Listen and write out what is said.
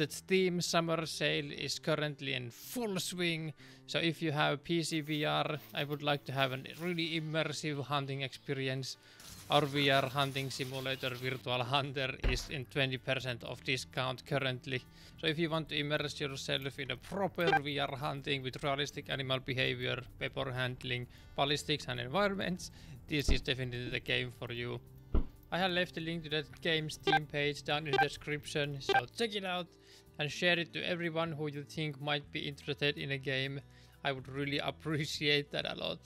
the Steam summer sale is currently in full swing. So if you have PC VR, I would like to have a really immersive hunting experience. Our VR hunting simulator Virtual Hunter is in 20% of discount currently. So if you want to immerse yourself in a proper VR hunting with realistic animal behavior, weapon handling, ballistics and environments, this is definitely the game for you. I have left a link to that game's Steam page down in the description, so check it out and share it to everyone who you think might be interested in a game. I would really appreciate that a lot.